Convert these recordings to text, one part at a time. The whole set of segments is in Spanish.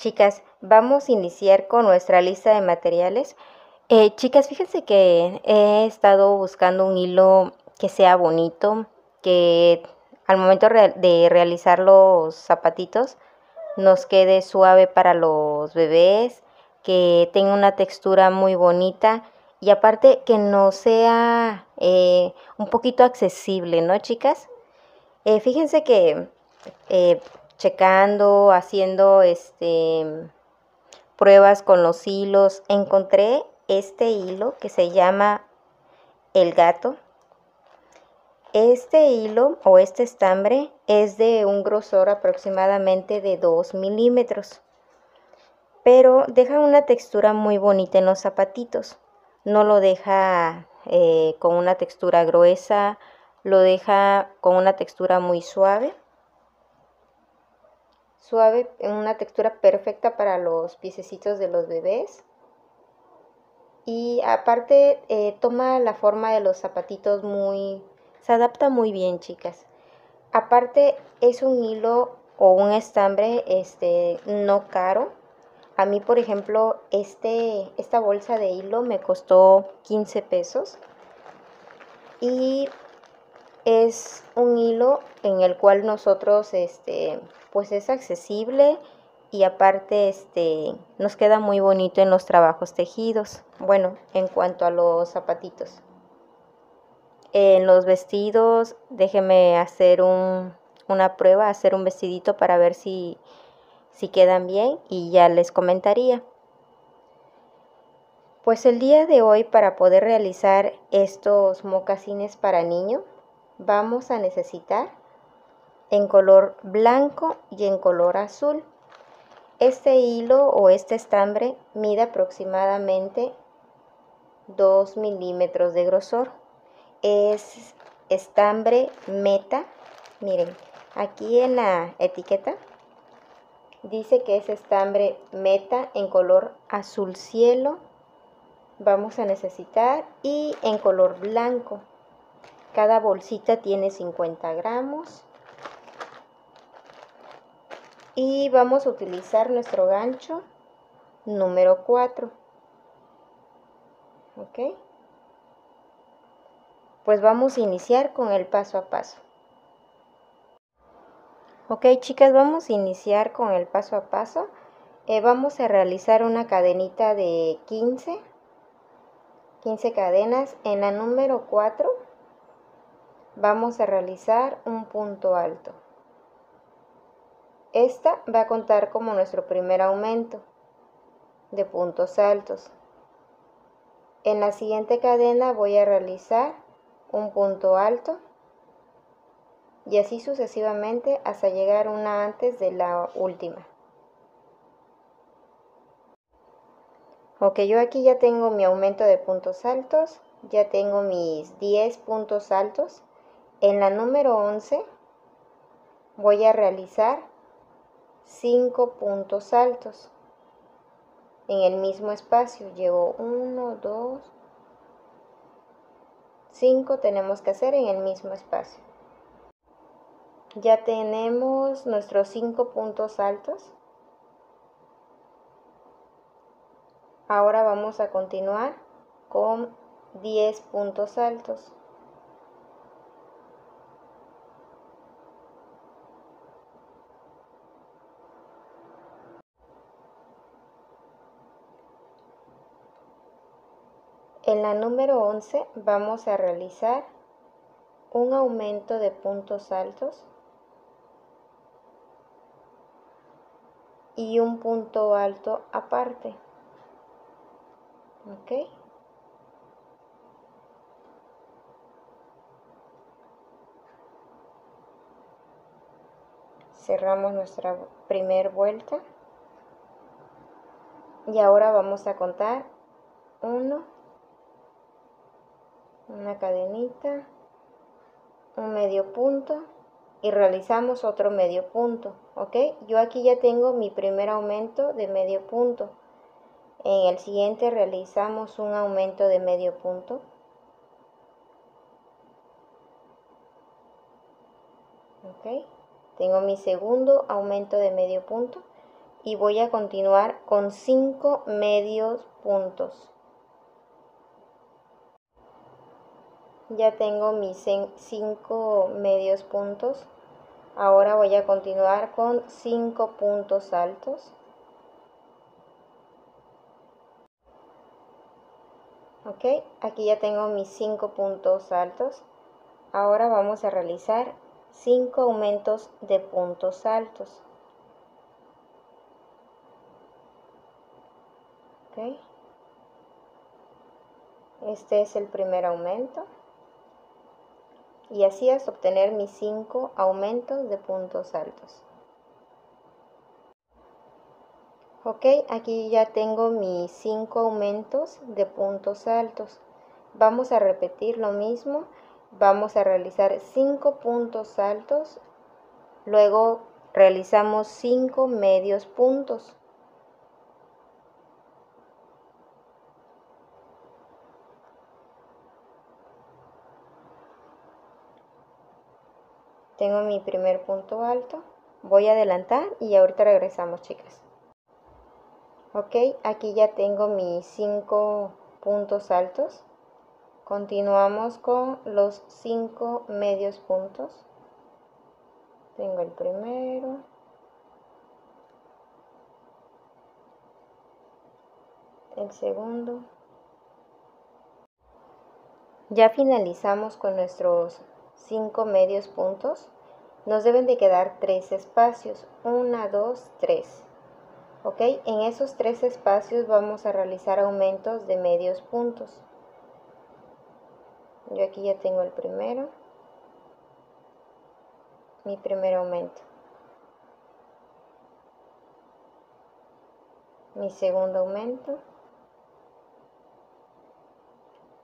Chicas, vamos a iniciar con nuestra lista de materiales. Eh, chicas, fíjense que he estado buscando un hilo que sea bonito, que al momento de realizar los zapatitos nos quede suave para los bebés, que tenga una textura muy bonita y aparte que no sea eh, un poquito accesible, ¿no, chicas? Eh, fíjense que checando, haciendo este, pruebas con los hilos, encontré este hilo que se llama el gato. Este hilo o este estambre es de un grosor aproximadamente de 2 milímetros, pero deja una textura muy bonita en los zapatitos. No lo deja eh, con una textura gruesa, lo deja con una textura muy suave. Suave, en una textura perfecta para los piececitos de los bebés. Y aparte eh, toma la forma de los zapatitos muy se adapta muy bien, chicas. Aparte, es un hilo o un estambre este, no caro. A mí, por ejemplo, este, esta bolsa de hilo me costó 15 pesos. Y es un hilo en el cual nosotros, este, pues es accesible y aparte, este, nos queda muy bonito en los trabajos tejidos. Bueno, en cuanto a los zapatitos. En los vestidos, déjeme hacer una prueba, hacer un vestidito para ver si, si quedan bien y ya les comentaría. Pues el día de hoy para poder realizar estos mocasines para niño vamos a necesitar en color blanco y en color azul. Este hilo o este estambre mide aproximadamente 2 milímetros de grosor es estambre meta. Miren, aquí en la etiqueta dice que es estambre meta en color azul cielo. Vamos a necesitar y en color blanco. Cada bolsita tiene 50 gramos. Y vamos a utilizar nuestro gancho número 4. ¿Ok? pues vamos a iniciar con el paso a paso. Ok chicas, vamos a iniciar con el paso a paso. Eh, vamos a realizar una cadenita de 15, 15 cadenas. En la número 4 vamos a realizar un punto alto. Esta va a contar como nuestro primer aumento de puntos altos. En la siguiente cadena voy a realizar un punto alto y así sucesivamente hasta llegar una antes de la última. Ok, yo aquí ya tengo mi aumento de puntos altos, ya tengo mis 10 puntos altos. En la número 11 voy a realizar 5 puntos altos en el mismo espacio. Llevo 1, 2, 5 tenemos que hacer en el mismo espacio. Ya tenemos nuestros 5 puntos altos. Ahora vamos a continuar con 10 puntos altos. En la número 11 vamos a realizar un aumento de puntos altos y un punto alto aparte. Cerramos nuestra primera vuelta y ahora vamos a contar 1, una cadenita, un medio punto y realizamos otro medio punto, ¿ok? Yo aquí ya tengo mi primer aumento de medio punto. En el siguiente realizamos un aumento de medio punto. ¿Ok? Tengo mi segundo aumento de medio punto. y voy a continuar con 5 medios puntos. Ya tengo mis 5 medios puntos. Ahora voy a continuar con 5 puntos altos. Ok, aquí ya tengo mis 5 puntos altos. Ahora vamos a realizar 5 aumentos de puntos altos. Ok. Este es el primer aumento. Y así hasta obtener mis 5 aumentos de puntos altos. Ok, aquí ya tengo mis 5 aumentos de puntos altos. Vamos a repetir lo mismo. Vamos a realizar 5 puntos altos. Luego realizamos 5 medios puntos. Tengo mi primer punto alto. Voy a adelantar y ahorita regresamos, chicas. Ok aquí ya tengo mis cinco puntos altos. Continuamos con los cinco medios puntos. Tengo el primero. El segundo. Ya finalizamos con nuestros cinco medios puntos nos deben de quedar tres espacios 1 2 3 ¿ok? En esos tres espacios vamos a realizar aumentos de medios puntos. Yo aquí ya tengo el primero, mi primer aumento. Mi segundo aumento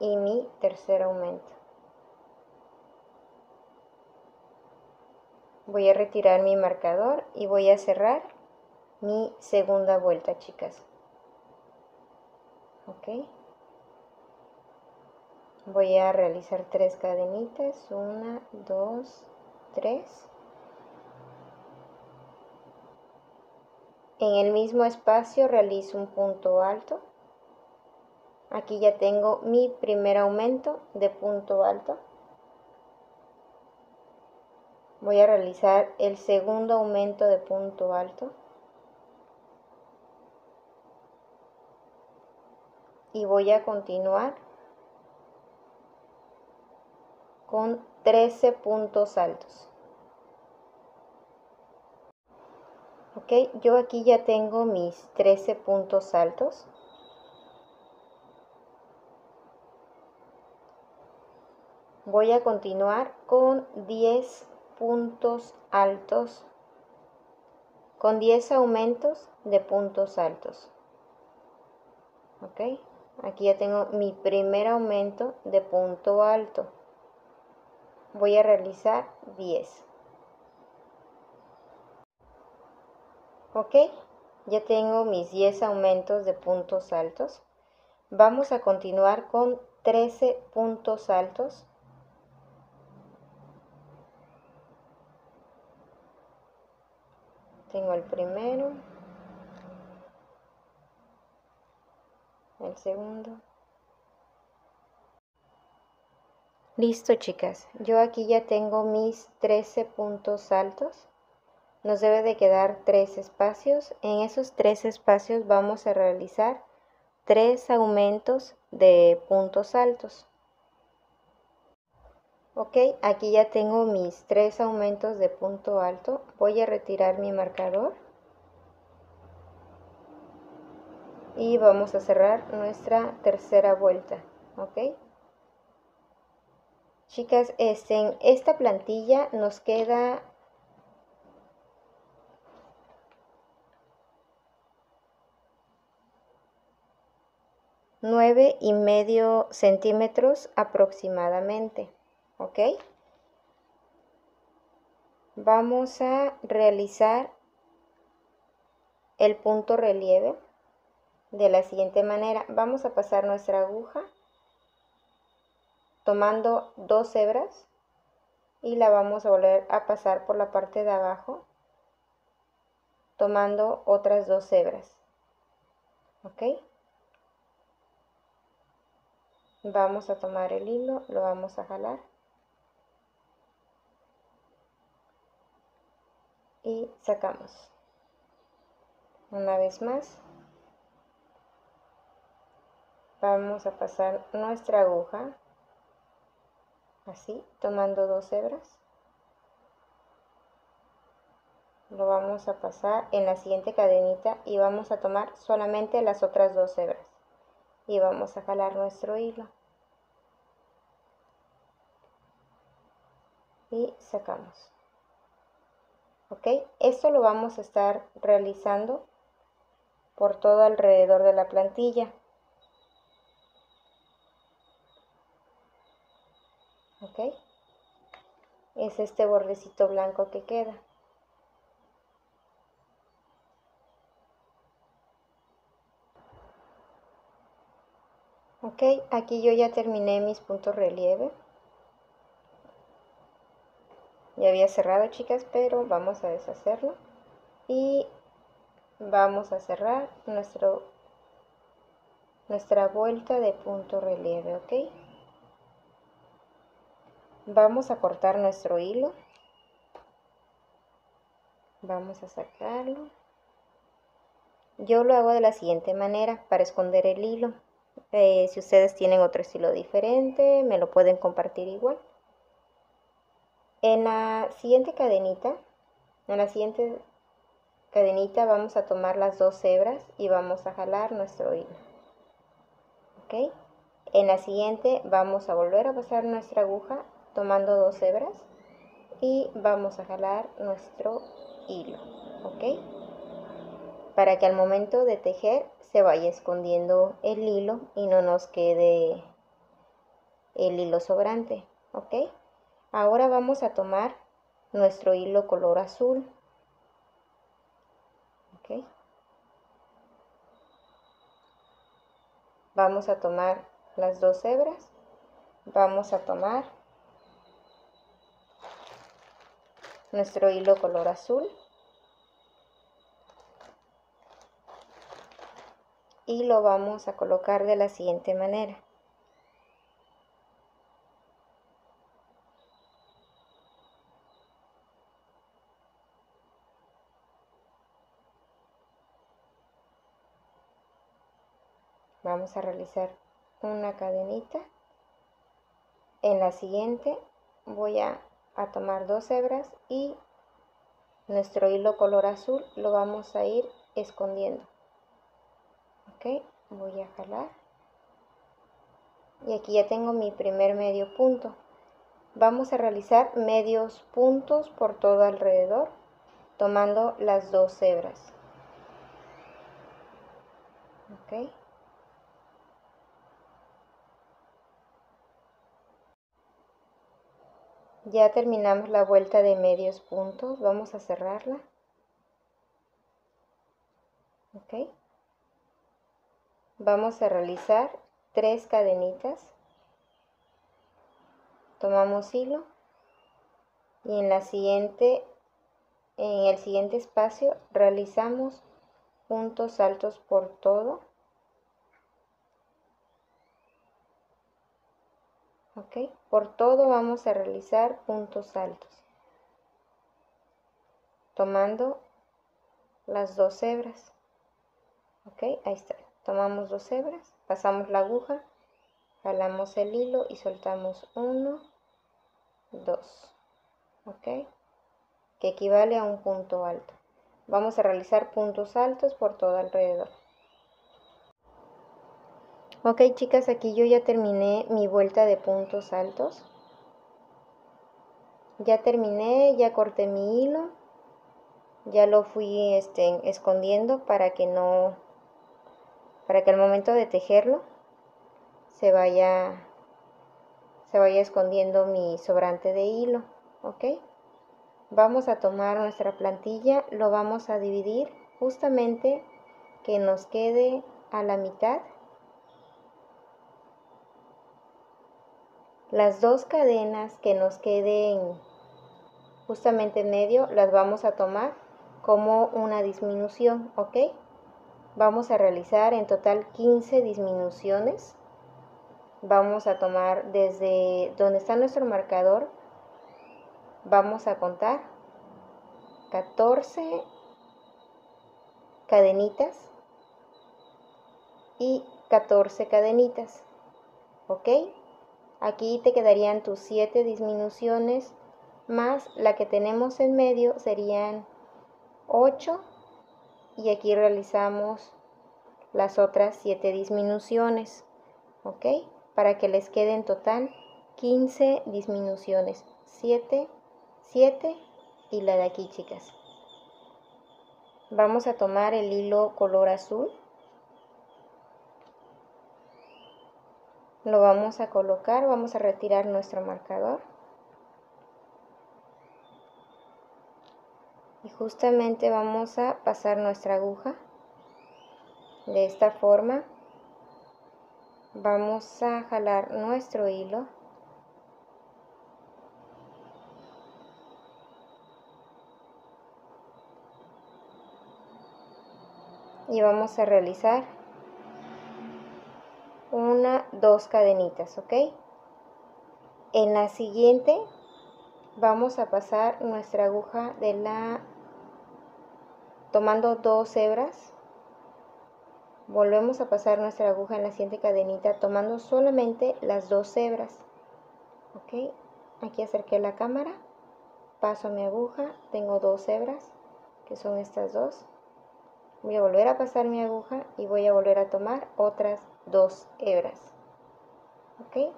y mi tercer aumento. Voy a retirar mi marcador y voy a cerrar mi segunda vuelta, chicas. Ok. Voy a realizar tres cadenitas. Una, dos, tres. En el mismo espacio realizo un punto alto. Aquí ya tengo mi primer aumento de punto alto. Voy a realizar el segundo aumento de punto alto. y voy a continuar con 13 puntos altos. Ok, yo aquí ya tengo mis 13 puntos altos. Voy a continuar con 10 puntos altos, con 10 aumentos de puntos altos. Ok. Aquí ya tengo mi primer aumento de punto alto. Voy a realizar 10. Ok, ya tengo mis 10 aumentos de puntos altos. Vamos a continuar con 13 puntos altos. Tengo el primero. el segundo. Listo, chicas. Yo aquí ya tengo mis 13 puntos altos. Nos debe de quedar tres espacios. En esos tres espacios vamos a realizar tres aumentos de puntos altos. Ok, aquí ya tengo mis tres aumentos de punto alto. Voy a retirar mi marcador. y vamos a cerrar nuestra tercera vuelta ok chicas este, en esta plantilla nos queda nueve y medio centímetros aproximadamente ok vamos a realizar el punto relieve de la siguiente manera. Vamos a pasar nuestra aguja tomando dos hebras y la vamos a volver a pasar por la parte de abajo tomando otras dos hebras. ¿Ok? Vamos a tomar el hilo, lo vamos a jalar. Y sacamos. Una vez más. Vamos a pasar nuestra aguja así, tomando dos hebras. Lo vamos a pasar en la siguiente cadenita y vamos a tomar solamente las otras dos hebras. Y vamos a jalar nuestro hilo. Y sacamos. ¿Ok? Esto lo vamos a estar realizando por todo alrededor de la plantilla. ¿ok? Es este bordecito blanco que queda. Ok, aquí yo ya terminé mis puntos relieve. Ya había cerrado, chicas, pero vamos a deshacerlo. Y vamos a cerrar nuestro, nuestra vuelta de punto relieve, ¿ok? Vamos a cortar nuestro hilo. Vamos a sacarlo. Yo lo hago de la siguiente manera para esconder el hilo. Eh, si ustedes tienen otro estilo diferente, me lo pueden compartir igual. En la siguiente cadenita, en la siguiente cadenita vamos a tomar las dos hebras y vamos a jalar nuestro hilo. ¿Ok? En la siguiente vamos a volver a pasar nuestra aguja tomando dos hebras y vamos a jalar nuestro hilo, ¿ok? Para que al momento de tejer se vaya escondiendo el hilo y no nos quede el hilo sobrante, ¿ok? Ahora vamos a tomar nuestro hilo color azul, ¿ok? Vamos a tomar las dos hebras, vamos a tomar nuestro hilo color azul. Y lo vamos a colocar de la siguiente manera vamos a realizar una cadenita. En la siguiente voy a tomar dos hebras y nuestro hilo color azul lo vamos a ir escondiendo. Ok voy a jalar. Y aquí ya tengo mi primer medio punto. Vamos a realizar medios puntos por todo alrededor tomando las dos hebras. Ok Ya terminamos la vuelta de medios puntos. Vamos a cerrarla. ¿Ok? Vamos a realizar tres cadenitas. Tomamos hilo y en la siguiente en el siguiente espacio realizamos puntos altos por todo ok por todo vamos a realizar puntos altos. Tomando las dos hebras. Ok ahí está. Tomamos dos hebras pasamos la aguja jalamos el hilo y soltamos uno dos. Ok que equivale a un punto alto. Vamos a realizar puntos altos por todo alrededor Ok chicas, aquí yo ya terminé mi vuelta de puntos altos. Ya terminé, ya corté mi hilo. Ya lo fui este, escondiendo para que no, para que al momento de tejerlo se vaya, se vaya escondiendo mi sobrante de hilo. Ok. Vamos a tomar nuestra plantilla, lo vamos a dividir justamente que nos quede a la mitad Las dos cadenas que nos queden justamente en medio las vamos a tomar como una disminución, ¿ok? Vamos a realizar en total 15 disminuciones. Vamos a tomar desde donde está nuestro marcador, vamos a contar 14 cadenitas y 14 cadenitas, ¿ok? Aquí te quedarían tus 7 disminuciones más la que tenemos en medio serían 8 y aquí realizamos las otras 7 disminuciones, ¿ok? Para que les quede en total 15 disminuciones, 7, 7 y la de aquí, chicas. Vamos a tomar el hilo color azul. Lo vamos a colocar, vamos a retirar nuestro marcador. y justamente vamos a pasar nuestra aguja de esta forma vamos a jalar nuestro hilo y vamos a realizar una dos cadenitas ok en la siguiente vamos a pasar nuestra aguja de la tomando dos hebras. Volvemos a pasar nuestra aguja en la siguiente cadenita tomando solamente las dos hebras ok aquí acerqué la cámara paso mi aguja tengo dos hebras que son estas dos. Voy a volver a pasar mi aguja y voy a volver a tomar otras dos hebras. Ok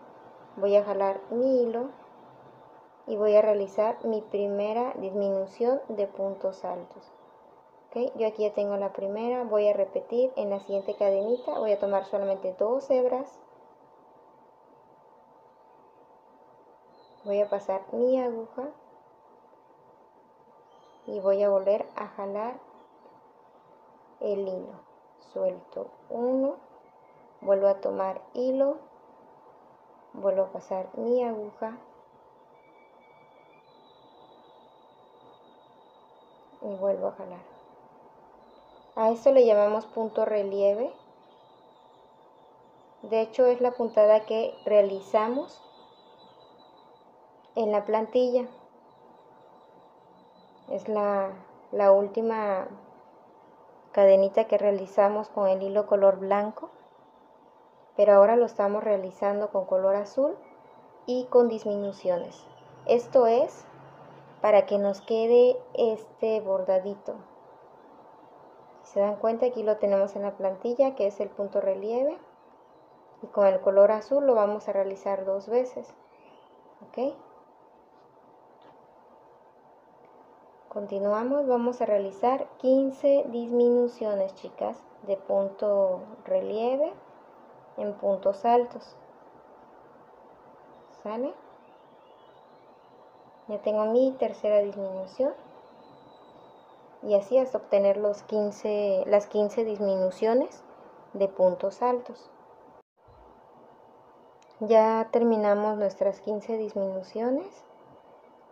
voy a jalar mi hilo y voy a realizar mi primera disminución de puntos altos. Yo aquí ya tengo la primera, voy a repetir en la siguiente cadenita, voy a tomar solamente dos hebras. Voy a pasar mi aguja y voy a volver a jalar el hilo. Suelto uno, vuelvo a tomar hilo, vuelvo a pasar mi aguja y vuelvo a jalar. A esto le llamamos punto relieve. De hecho es la puntada que realizamos en la plantilla. Es la, la última cadenita que realizamos con el hilo color blanco. Pero ahora lo estamos realizando con color azul y con disminuciones. Esto es para que nos quede este bordadito se dan cuenta, aquí lo tenemos en la plantilla, que es el punto relieve. Y con el color azul lo vamos a realizar dos veces. ¿Ok? Continuamos, vamos a realizar 15 disminuciones, chicas, de punto relieve en puntos altos. ¿Sale? Ya tengo mi tercera disminución y así hasta obtener los 15, las 15 disminuciones de puntos altos. Ya terminamos nuestras 15 disminuciones.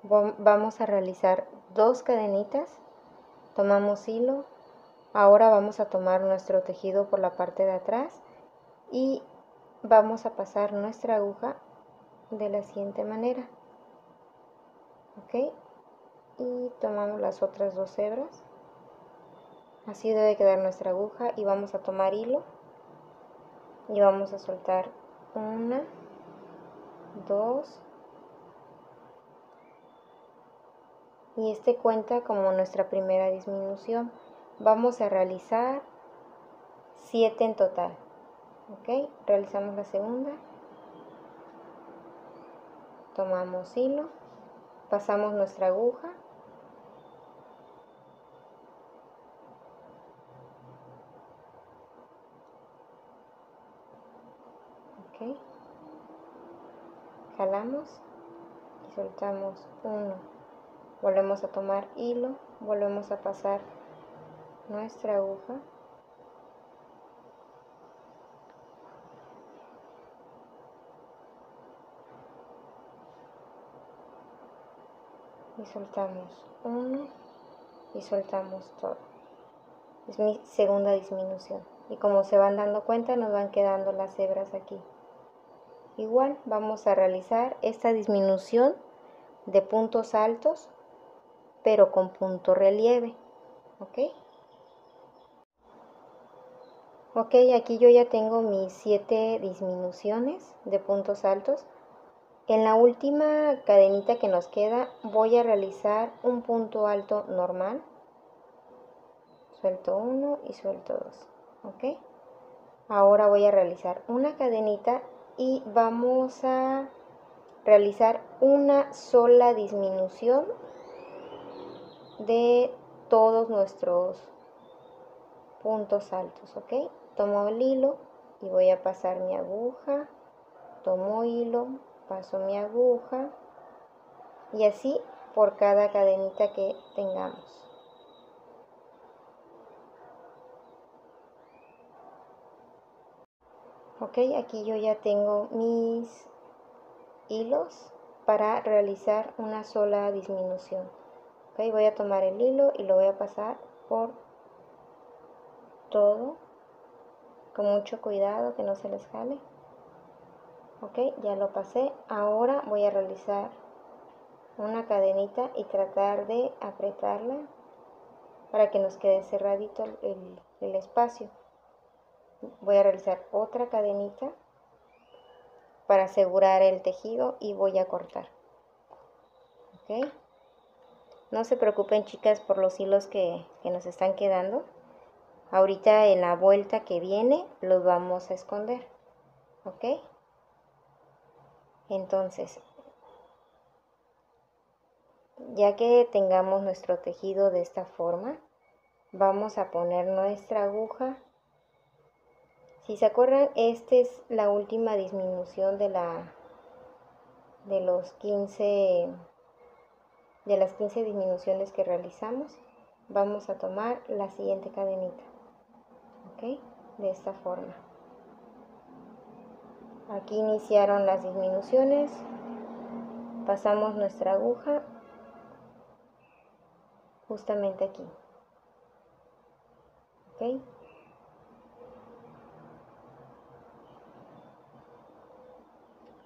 Vamos a realizar dos cadenitas. Tomamos hilo. Ahora vamos a tomar nuestro tejido por la parte de atrás y vamos a pasar nuestra aguja de la siguiente manera. ¿Ok? y tomamos las otras dos hebras así debe quedar nuestra aguja y vamos a tomar hilo y vamos a soltar una dos y este cuenta como nuestra primera disminución vamos a realizar 7 en total ok realizamos la segunda. Tomamos hilo. Pasamos nuestra aguja. Jalamos y soltamos uno. Volvemos a tomar hilo. Volvemos a pasar nuestra aguja soltamos uno y soltamos todo. Es mi segunda disminución. Y como se van dando cuenta, nos van quedando las hebras aquí. Igual vamos a realizar esta disminución de puntos altos, pero con punto relieve. ¿Ok? Ok, aquí yo ya tengo mis siete disminuciones de puntos altos. En la última cadenita que nos queda voy a realizar un punto alto normal. Suelto uno y suelto dos. ¿Ok? Ahora voy a realizar una cadenita y vamos a realizar una sola disminución de todos nuestros puntos altos, ¿ok? Tomo el hilo y voy a pasar mi aguja, tomo hilo, paso mi aguja y así por cada cadenita que tengamos. Ok, aquí yo ya tengo mis hilos para realizar una sola disminución. Ok, voy a tomar el hilo y lo voy a pasar por todo con mucho cuidado que no se les jale ok ya lo pasé. Ahora voy a realizar una cadenita y tratar de apretarla para que nos quede cerradito el, espacio. Voy a realizar otra cadenita para asegurar el tejido y voy a cortar. Ok. No se preocupen chicas por los hilos que, que nos están quedando. Ahorita en la vuelta que viene los vamos a esconder. ¿Ok? Entonces, ya que tengamos nuestro tejido de esta forma, vamos a poner nuestra aguja. Si se acuerdan, esta es la última disminución de la de los 15 de las 15 disminuciones que realizamos. Vamos a tomar la siguiente cadenita de esta forma aquí iniciaron las disminuciones. Pasamos nuestra aguja justamente aquí. Ok.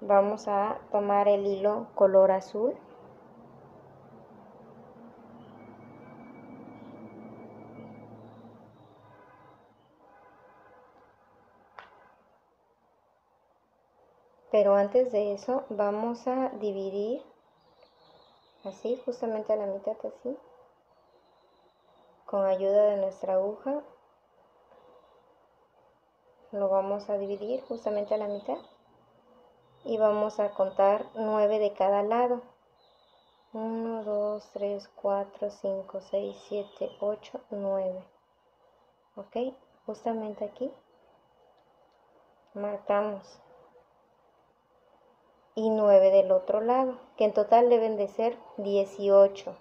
Vamos a tomar el hilo color azul pero antes de eso vamos a dividir así justamente a la mitad así con ayuda de nuestra aguja. Lo vamos a dividir justamente a la mitad y vamos a contar 9 de cada lado. 1, 2, 3, 4, 5, 6, 7, 8, 9 ok justamente aquí marcamos y 9 del otro lado, que en total deben de ser 18.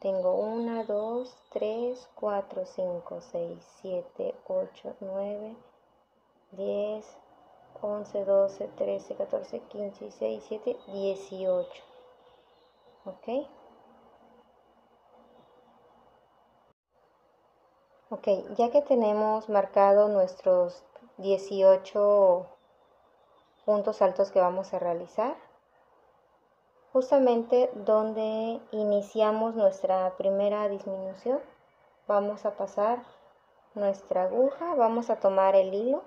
Tengo 1, 2, 3, 4, 5, 6, 7, 8, 9, 10, 11, 12, 13, 14, 15, 16, 17, 18. ¿Ok? Ok, ya que tenemos marcado nuestros 18 puntos altos que vamos a realizar justamente donde iniciamos nuestra primera disminución vamos a pasar nuestra aguja vamos a tomar el hilo.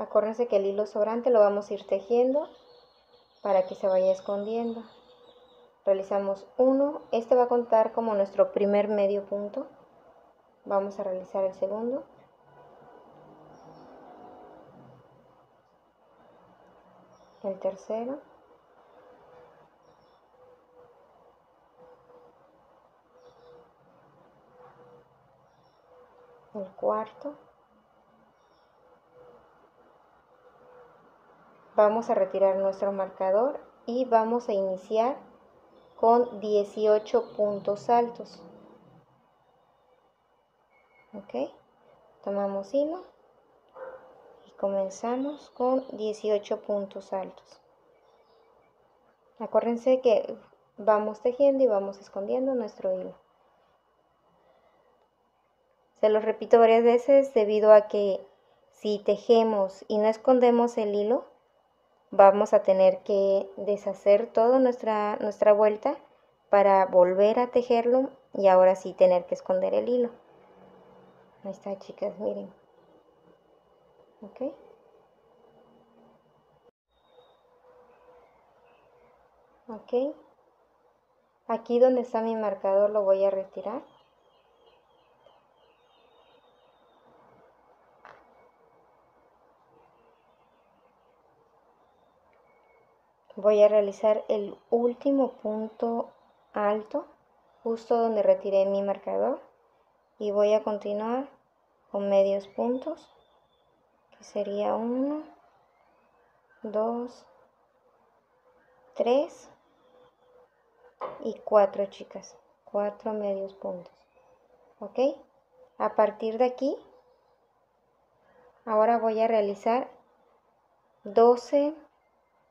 Acuérdense que el hilo sobrante lo vamos a ir tejiendo para que se vaya escondiendo. Realizamos uno. Este va a contar como nuestro primer medio punto vamos a realizar el segundo. El tercero. El cuarto. Vamos a retirar nuestro marcador y vamos a iniciar con 18 puntos altos ok tomamos hilo y comenzamos con 18 puntos altos Acuérdense que vamos tejiendo y vamos escondiendo nuestro hilo. Se lo repito varias veces debido a que si tejemos y no escondemos el hilo, vamos a tener que deshacer toda nuestra, nuestra vuelta para volver a tejerlo y ahora sí tener que esconder el hilo. Ahí está, chicas, miren. ¿Ok? ¿Ok? Aquí donde está mi marcador lo voy a retirar. Voy a realizar el último punto alto, justo donde retiré mi marcador. Y voy a continuar con medios puntos, que sería 1, 2, 3 y 4 chicas, 4 medios puntos. ¿Ok? A partir de aquí, ahora voy a realizar 12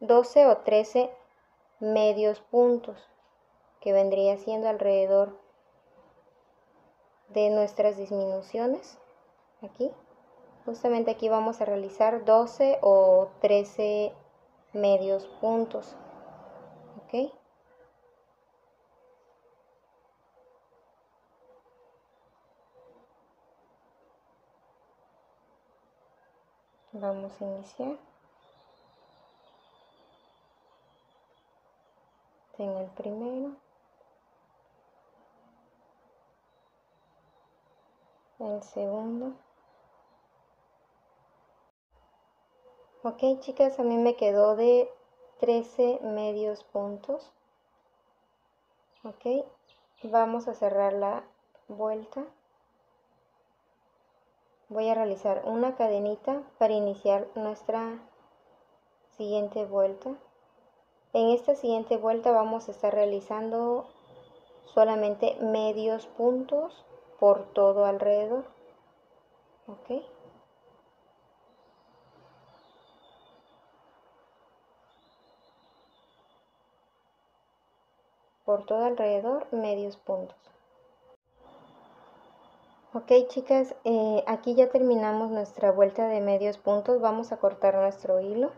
12 o 13 medios puntos, que vendría siendo alrededor de nuestras disminuciones. Aquí, justamente aquí vamos a realizar 12 o 13 medios puntos. ¿Ok? Vamos a iniciar. en el primero, el segundo. Ok chicas, a mí me quedó de 13 medios puntos. Ok, vamos a cerrar la vuelta. Voy a realizar una cadenita para iniciar nuestra siguiente vuelta. En esta siguiente vuelta vamos a estar realizando solamente medios puntos por todo alrededor. ¿Ok? Por todo alrededor, medios puntos. Ok chicas, eh, aquí ya terminamos nuestra vuelta de medios puntos. Vamos a cortar nuestro hilo.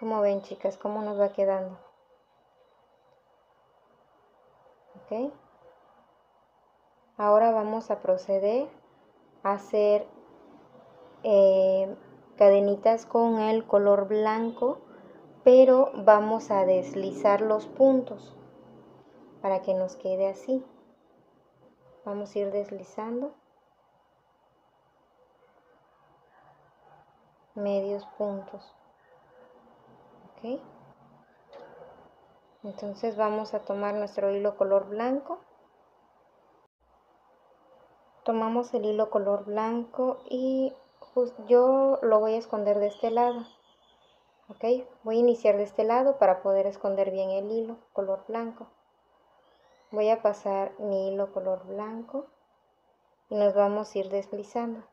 Como ven chicas, cómo nos va quedando. Ahora vamos a proceder a hacer eh, cadenitas con el color blanco, pero vamos a deslizar los puntos para que nos quede así. Vamos a ir deslizando medios puntos. Entonces vamos a tomar nuestro hilo color blanco. Tomamos el hilo color blanco y yo lo voy a esconder de este lado. ¿Ok? Voy a iniciar de este lado para poder esconder bien el hilo color blanco. Voy a pasar mi hilo color blanco y nos vamos a ir deslizando.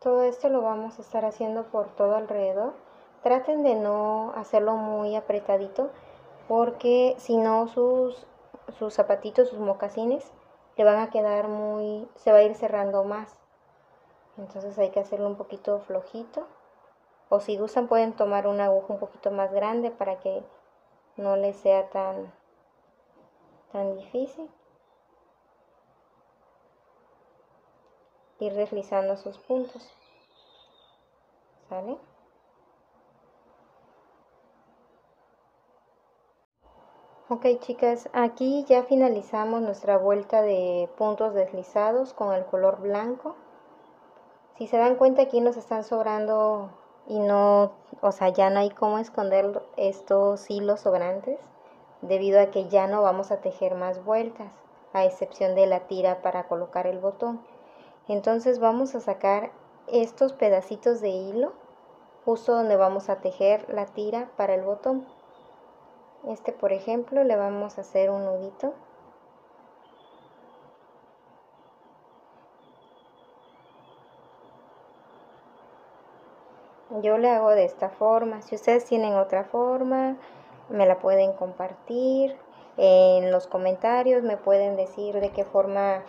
Todo esto lo vamos a estar haciendo por todo alrededor. Traten de no hacerlo muy apretadito porque si no sus, sus zapatitos, sus mocasines, le van a quedar muy, se va a ir cerrando más. Entonces hay que hacerlo un poquito flojito. O si gustan pueden tomar una aguja un poquito más grande para que no les sea tan, tan difícil. Ir deslizando sus puntos. ¿Sale? Ok chicas, aquí ya finalizamos nuestra vuelta de puntos deslizados con el color blanco. Si se dan cuenta aquí nos están sobrando y no, o sea, ya no hay cómo esconder estos hilos sobrantes debido a que ya no vamos a tejer más vueltas, a excepción de la tira para colocar el botón. Entonces vamos a sacar estos pedacitos de hilo justo donde vamos a tejer la tira para el botón. Este, por ejemplo, le vamos a hacer un nudito. Yo le hago de esta forma. Si ustedes tienen otra forma, me la pueden compartir. En los comentarios me pueden decir de qué forma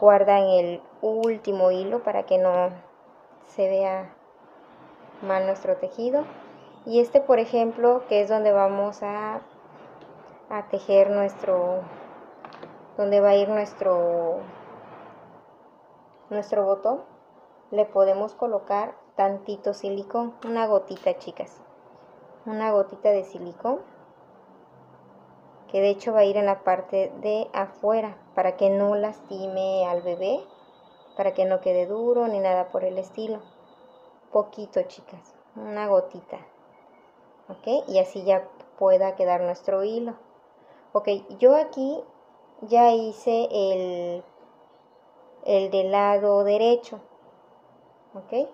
guardan el último hilo para que no se vea mal nuestro tejido. Y este, por ejemplo, que es donde vamos a, a tejer nuestro, donde va a ir nuestro, nuestro botón, le podemos colocar tantito silicón, una gotita, chicas. Una gotita de silicón que de hecho va a ir en la parte de afuera para que no lastime al bebé, para que no quede duro ni nada por el estilo. Poquito, chicas, una gotita. ¿Ok? Y así ya pueda quedar nuestro hilo. Ok, yo aquí ya hice el, el del lado derecho. ¿Ok?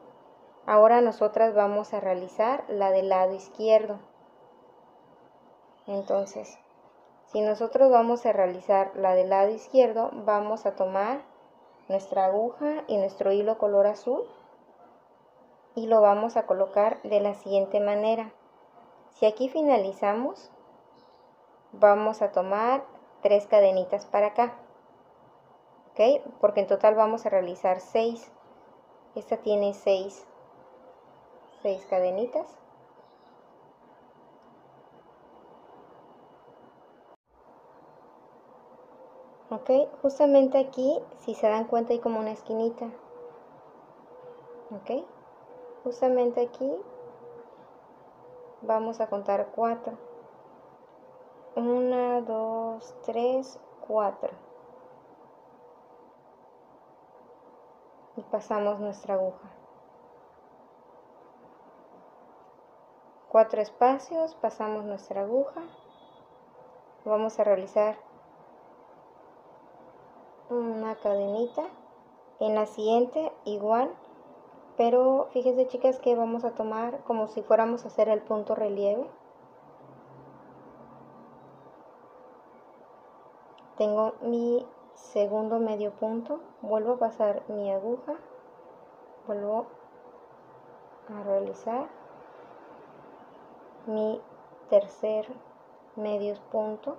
Ahora nosotras vamos a realizar la del lado izquierdo. Entonces, si nosotros vamos a realizar la del lado izquierdo, vamos a tomar nuestra aguja y nuestro hilo color azul y lo vamos a colocar de la siguiente manera. Si aquí finalizamos, vamos a tomar tres cadenitas para acá. ¿Ok? Porque en total vamos a realizar seis. Esta tiene seis, seis cadenitas. Ok justamente aquí si se dan cuenta hay como una esquinita. Ok justamente aquí vamos a contar cuatro. Una dos tres cuatro. Y pasamos nuestra aguja. Cuatro espacios pasamos nuestra aguja. Vamos a realizar una cadenita en la siguiente igual pero fíjense chicas que vamos a tomar como si fuéramos a hacer el punto relieve. Tengo mi segundo medio punto vuelvo a pasar mi aguja vuelvo a realizar mi tercer medio punto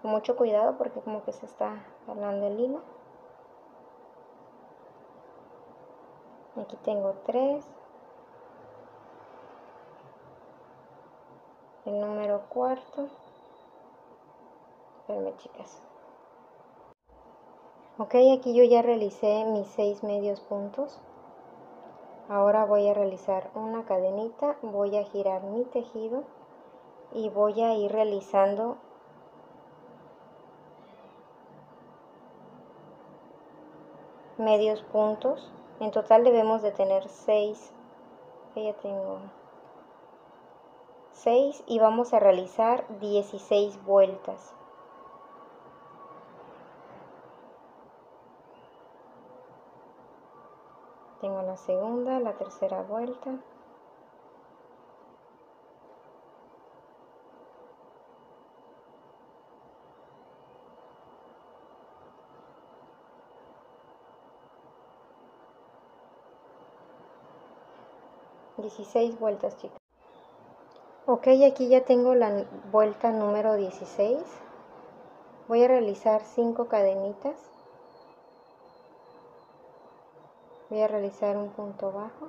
con mucho cuidado porque como que se está el hilo aquí tengo tres. El número cuarto. Espérenme chicas. Ok aquí yo ya realicé mis seis medios puntos. Ahora voy a realizar una cadenita voy a girar mi tejido y voy a ir realizando medios puntos en total debemos de tener 6 ya tengo 6 y vamos a realizar 16 vueltas. Tengo la segunda la tercera vuelta 16 vueltas chicas ok aquí ya tengo la vuelta número 16 voy a realizar 5 cadenitas. Voy a realizar un punto bajo.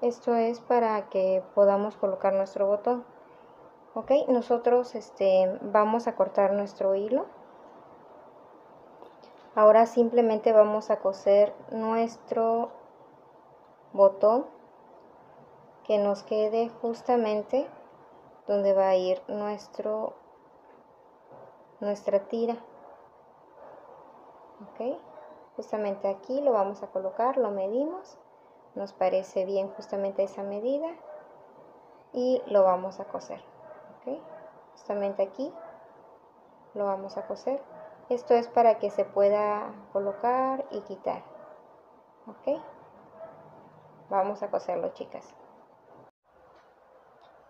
Esto es para que podamos colocar nuestro botón. Ok nosotros este vamos a cortar nuestro hilo. Ahora simplemente vamos a coser nuestro botón que nos quede justamente donde va a ir nuestro nuestra tira. Ok justamente aquí lo vamos a colocar lo medimos. Nos parece bien justamente esa medida y lo vamos a coser. Ok justamente aquí lo vamos a coser. Esto es para que se pueda colocar y quitar. Ok vamos a coserlo chicas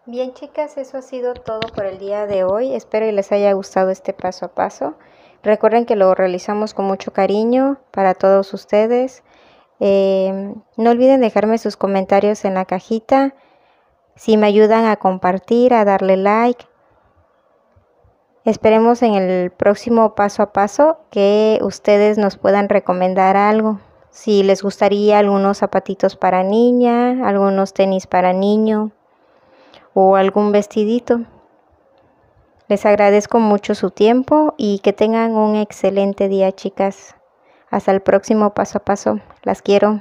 bien chicas eso ha sido todo por el día de hoy. Espero que les haya gustado este paso a paso. Recuerden que lo realizamos con mucho cariño para todos ustedes. Eh, no olviden dejarme sus comentarios en la cajita. Si me ayudan a compartir a darle like. Esperemos en el próximo paso a paso que ustedes nos puedan recomendar algo. Si les gustaría algunos zapatitos para niña, algunos tenis para niño o algún vestidito. Les agradezco mucho su tiempo y que tengan un excelente día, chicas. Hasta el próximo paso a paso. Las quiero.